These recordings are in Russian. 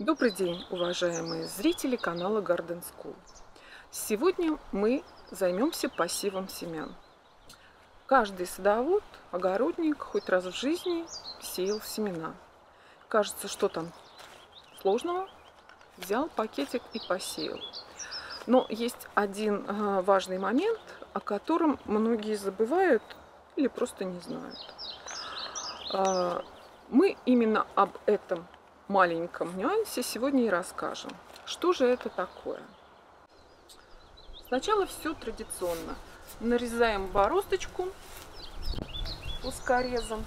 Добрый день, уважаемые зрители канала Garden School. Сегодня мы займемся посевом семян. Каждый садовод, огородник хоть раз в жизни сеял семена. Кажется, что там сложного? Взял пакетик и посеял. Но есть один а, важный момент, о котором многие забывают или просто не знают. А, мы именно об этом маленьком нюансе сегодня и расскажем. Что же это такое? Сначала все традиционно. Нарезаем бороздочку узкорезом.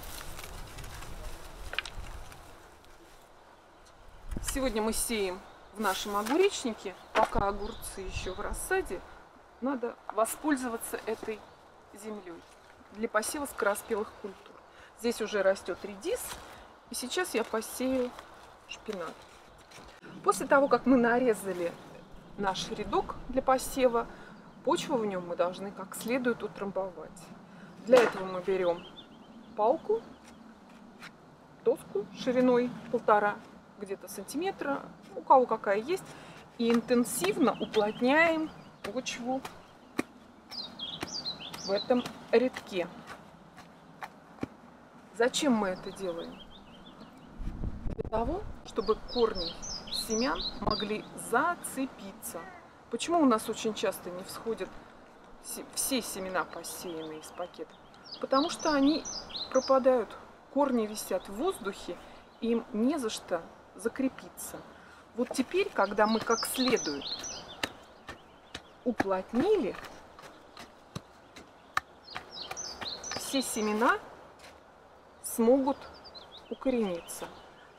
Сегодня мы сеем в нашем огуречнике, пока огурцы еще в рассаде, надо воспользоваться этой землей для посева скороспелых культур. Здесь уже растет редис, и сейчас я посею шпинат. После того, как мы нарезали наш рядок для посева, почву в нем мы должны как следует утрамбовать. Для этого мы берем палку, доску шириной полтора где-то сантиметра, у кого какая есть, и интенсивно уплотняем почву в этом рядке. Зачем мы это делаем? Для того, чтобы корни семян могли зацепиться. Почему у нас очень часто не всходят все семена посеянные из пакета? Потому что они пропадают, корни висят в воздухе, им не за что закрепиться. Вот теперь, когда мы как следует уплотнили, все семена смогут укорениться.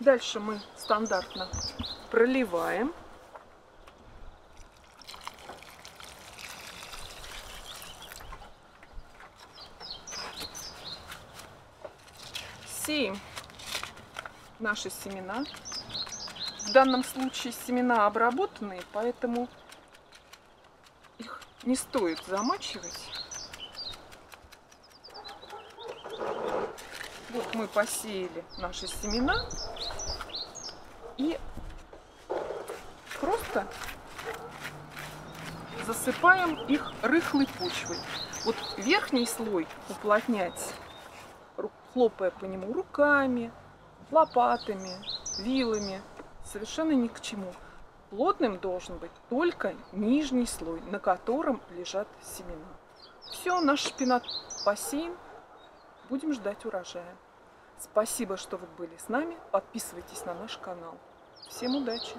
Дальше мы стандартно проливаем. Сеем наши семена. В данном случае семена обработанные, поэтому их не стоит замачивать. Вот мы посеяли наши семена и просто засыпаем их рыхлой почвой. Вот верхний слой уплотнять, хлопая по нему руками, лопатами, вилами, совершенно ни к чему. Плотным должен быть только нижний слой, на котором лежат семена. Все, наш шпинат посеян. Будем ждать урожая. Спасибо, что вы были с нами. Подписывайтесь на наш канал. Всем удачи!